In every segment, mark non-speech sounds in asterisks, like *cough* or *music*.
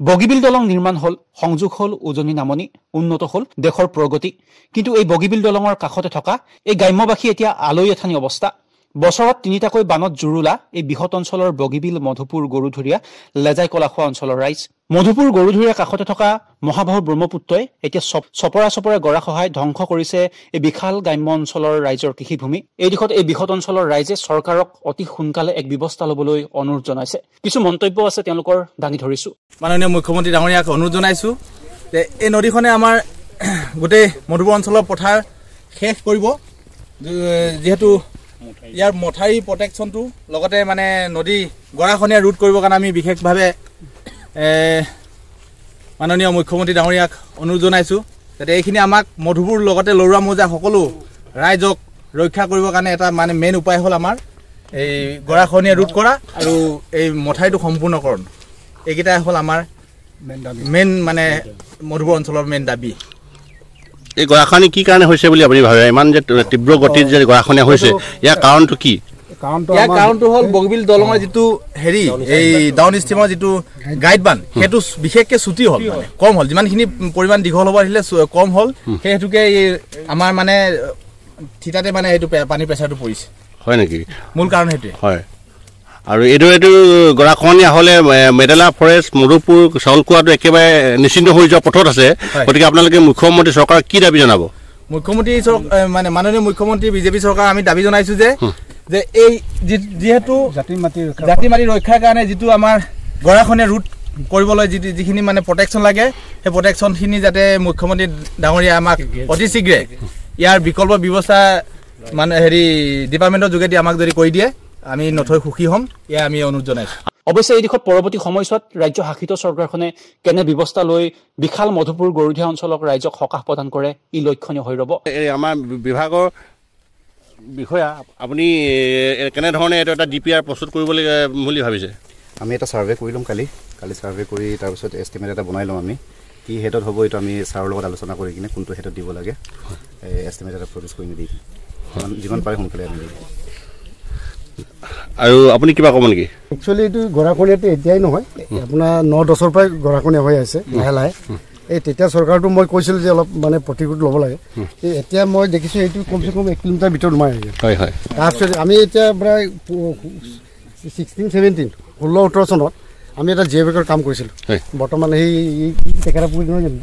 বগীবিল দলং নিৰ্মাণ হ'ল সংযোগ হ'ল উজনি নামনি উন্নত হ'ল দেশৰ প্ৰগতি। কিন্তু এই বগীবিল দলঙৰ কাষতে থকা এই গ্ৰাম্যবাসী এতিয়া আলৈ এঠানি অৱস্থা। বছৰত তিনিটাকৈ বানত জুৰুলা এই বৃহৎ অঞ্চলৰ বগীবিল মধুপুৰ গৰুধুৰীয়া লেজাই কলাখোৱা অঞ্চলৰ ৰাইজ। মধুপুৰ গৰুধুৰীয়া কাষতে থকা মহাবাহু ব্ৰহ্মপুত্ৰই এতিয়া চপ চপৰা চপৰে গৰা সহায় ধ্বংস কৰিছে এই বিশাল গ্ৰাম্য অঞ্চলৰ ৰাইজৰ কৃষিভূমি। এই দিশত এই বৃহৎ অঞ্চলৰ ৰাইজে চৰকাৰক অতি সোনকালে এক ব্যৱস্থা ল'বলৈ অনুৰোধ জনাইছে। কিছু মন্তব্য আছে তেওঁলোকৰ দাঙি ধৰিছো। মাননীয় মুখ্যমন্ত্ৰী ডাঙৰীয়াক অনুৰোধ জনাইছোঁ যে এই নদীখনে আমাৰ *clears throat* গোটেই মধুপুৰ অঞ্চলৰ পথাৰ শেষ কৰিব। যিহেতু ইয়াৰ মথাউৰি প্ৰটেকশ্যনটো লগতে মানে নদী গৰাখহনীয়া ৰোধ কৰিবৰ কাৰণে আমি বিশেষভাৱে মাননীয় মুখ্যমন্ত্ৰী ডাঙৰীয়াক অনুৰোধ জনাইছোঁ যাতে এইখিনি আমাক মধুপুৰ লগতে লৰুৱা মৌজা সকলো ৰাইজক ৰক্ষা কৰিবৰ কাৰণে এটা মানে মেইন উপায় হ'ল আমাৰ এই গৰাখহনীয়া ৰোধ কৰা আৰু এই মথাউৰিটো সম্পূৰ্ণকৰণ। এইকেইটাই হ'ল আমাৰ মেইন মানে মধুপুৰ অঞ্চলৰ মেইন দাবী। এই গৰাখহনি কি কাৰণে হৈছে বুলি আপুনি ভাবে? ইমান যে তীব্ৰ গতিত যে গৰাখহনীয়া হৈছে ইয়াৰ কাৰণটো কি? কাৰণটো ইয়াৰ কাৰণটো হ'ল বগীবিল দলঙৰ যিটো হেৰি এই ডাউন ষ্ট্ৰীমৰ যিটো গাইড বান সেইটো বিশেষকে চুটি হ'ল মানে, কম হ'ল। যিমানখিনি পৰিমাণ দীঘল হ'ব আহিলে কম হ'ল সেই হেতুকে এই আমাৰ মানে থিতাতে মানে এইটো পে- পানীৰ প্ৰেচাৰটো পৰিছে। হয় নেকি? মূল কাৰণ সেইটোৱে। হয়। আৰু এইদৰেতো গৰাখহনীয়া হ'লে মেডেলা ফৰেষ্ট মধুপুৰ চাউলকুৱাটো একেবাৰে নিশ্চিন্ত হৈ যোৱা পথত আছে। গতিকে আপোনালোকে মুখ্যমন্ত্ৰী চৰকাৰক কি দাবী জনাব? মুখ্যমন্ত্ৰী মানে মাননীয় মুখ্যমন্ত্ৰী বিজেপি চৰকাৰ আমি দাবী জনাইছো যে যে এই যি- যিহেতু জাতি মাটি জাতি মাটি ৰক্ষাৰ কাৰণে যিটো আমাৰ গৰাখনে ৰোধ কৰিবলৈ যিটো যিখিনি মানে প্ৰটেকশ্যন লাগে সেই প্ৰটেকশ্যনখিনি যাতে মুখ্যমন্ত্ৰী ডাঙৰীয়া আমাক অতি শীঘ্ৰে ইয়াৰ বিকল্প ব্যৱস্থা মানে হেৰি ডিপাৰ্টমেণ্টৰ যোগেদি আমাক যদি কৰি দিয়ে আমি নথৈ সুখী হ'ম এয়া আমি অনুৰোধ জনাইছোঁ। অৱশ্যে এই দিশত পৰৱৰ্তী সময়ছোৱাত ৰাজ্য শাসিত চৰকাৰখনে কেনে ব্যৱস্থা লৈ বিশাল মধুপুৰ গৰুধীয়া অঞ্চলক ৰাইজক সকাহ প্ৰদান কৰে ই লক্ষণীয় হৈ ৰ'ব। আমাৰ বিভাগৰ বিষয়া আপুনি কেনেধৰণে এইটো এটা ডি পি আৰ প্ৰস্তুত কৰিবলৈ এ, বুলি ভাবিছে? আমি এটা ছাৰ্ভে কৰি ল'ম কালি। কালি ছাৰ্ভে কৰি তাৰপিছত এষ্টিমেট এটা বনাই ল'ম আমি। কি হেডত হ'ব এইটো আমি ছাৰৰ লগত আলোচনা কৰি কিনে কোনটো হেডত দিব লাগে এষ্টিমেট এটা প্ৰডিউচ কৰি নিদি যিমান যিমান পাৰে সোনকালে আমি দিম। আৰু আপুনি কিবা ক'ব নেকি? একচুৱেলি এইটো গৰাখহনীয়াটো এতিয়াই নহয়। আপোনাৰ ন দহৰ পৰাই গৰাখহনীয়া হৈ আছে লাহে লাহে। এই তেতিয়া চৰকাৰটো মই কৈছিলোঁ যে অলপ মানে প্ৰতিশোধ ল'ব লাগে। এই এতিয়া মই দেখিছোঁ এইটো কমচে কম এক কিলোমিটাৰ ভিতৰত সোমাই আহিছে হয় হয়। তাৰপিছত আমি এতিয়া প্ৰায় ছিক্সটিন ছেভেণ্টিন ষোল্ল ওঠৰ চনত আমি এটা জি এফ কাম কৰিছিলোঁ। বৰ্তমান সেই টেকেৰাপুৰি নহয় জানো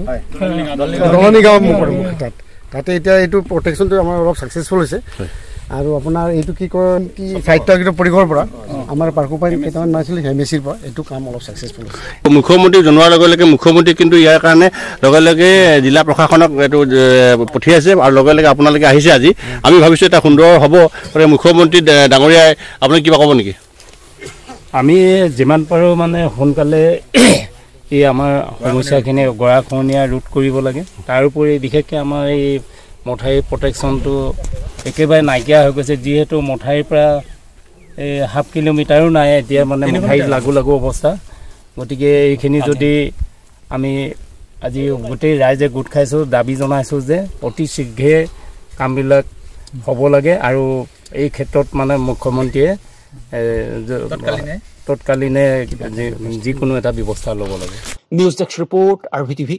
দলনি গাঁৱৰ তাত। তাতে এতিয়া এইটো প্ৰটেকশ্যনটো আমাৰ অলপ ছাকচেছফুল হৈছে। আৰু আপোনাৰ এইটো কি কয় কি সাহিত্য পৰিসৰৰ পৰা? আমাৰ পাৰ্কোপাইন কেইটামান মাৰিছিলোঁ হেমেচিৰ পৰা। এইটো কাম অলপ ছাকচেছফুল হৈছে। মুখ্যমন্ত্ৰী জনোৱাৰ লগে লগে মুখ্যমন্ত্ৰী কিন্তু ইয়াৰ কাৰণে লগে লগে জিলা প্ৰশাসনক এইটো পঠিয়াইছে আৰু লগে লগে আপোনালোকে আহিছে আজি। আমি ভাবিছোঁ এটা সুন্দৰ হ'ব গতিকে মুখ্যমন্ত্ৰী ডাঙৰীয়াই আপুনি কিবা ক'ব নেকি? আমি যিমান পাৰোঁ মানে সোনকালে *clears throat* এই আমাৰ সমস্যাখিনি গৰাখহনীয়া ৰোধ কৰিব লাগে। তাৰোপৰি বিশেষকৈ আমাৰ এই মথাউৰি প্ৰটেকশ্যনটো একেবাৰে নাইকিয়া হৈ গৈছে যিহেতু মথাউৰিৰ পৰা এই হাফ কিলোমিটাৰো নাই এতিয়া মানে মথাউৰিত লাগু লাগু অৱস্থা। গতিকে এইখিনি যদি আমি আজি গোটেই ৰাইজে গোট খাইছোঁ দাবী জনাইছোঁ যে অতি শীঘ্ৰে কামবিলাক হ'ব লাগে আৰু এই ক্ষেত্ৰত মানে মুখ্যমন্ত্ৰীয়ে তৎকালীনে? যিকোনো এটা ব্যৱস্থা ল'ব লাগে। News desk report R V TV